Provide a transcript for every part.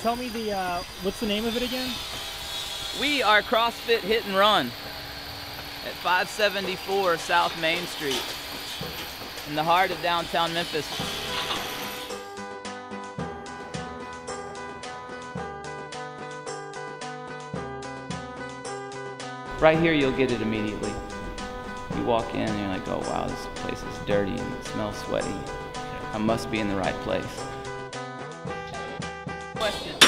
tell me the uh, what's the name of it again? We are CrossFit Hit and Run at 574 South Main Street in the heart of downtown Memphis. Right here, you'll get it immediately. You walk in and you're like, oh wow, this place is dirty and it smells sweaty. I must be in the right place. Question.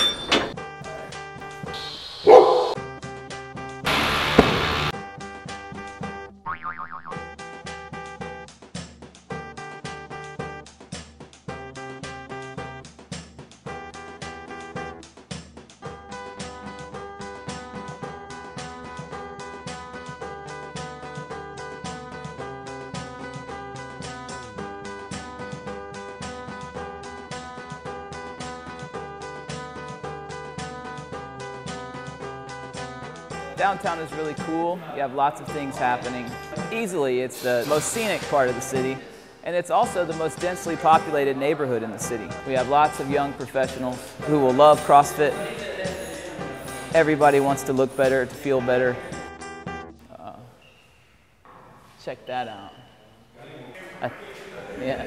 Downtown is really cool. You have lots of things happening. Easily, it's the most scenic part of the city, and it's also the most densely populated neighborhood in the city. We have lots of young professionals who will love CrossFit. Everybody wants to look better, to feel better. Uh, check that out. I, yeah.